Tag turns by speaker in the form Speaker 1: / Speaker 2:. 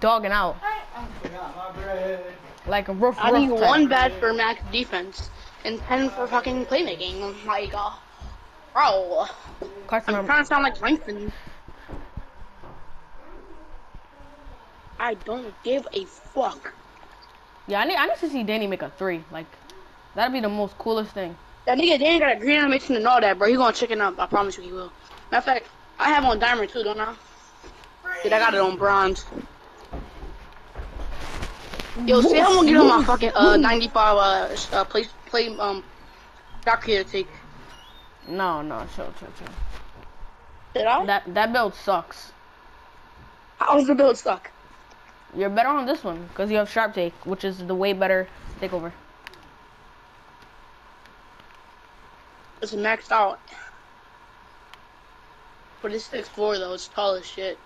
Speaker 1: dogging out. Like a rough,
Speaker 2: I
Speaker 1: rough
Speaker 2: need one bad for max defense and ten for fucking playmaking. Like, uh, bro,
Speaker 1: Carson,
Speaker 2: I'm trying to sound like Langston. I don't give a fuck.
Speaker 1: yeah, I need, I need to see Danny make a three. Like, that'd be the most coolest thing.
Speaker 2: That nigga Danny got a green animation and all that, bro. He gonna chicken up. I promise you he will. Matter of fact, I have on diamond too, don't I? Dude, I got it on bronze. Yo, see I'm gonna get on my fucking uh 95 uh, sh- uh play play um shot creator take.
Speaker 1: No, no, chill, chill, chill.
Speaker 2: Did I?
Speaker 1: That that build sucks.
Speaker 2: How's the build stuck?
Speaker 1: You're better on this one because you have sharp take, which is the way better takeover.
Speaker 2: It's maxed out. But it's 6'4 though, it's tall as shit.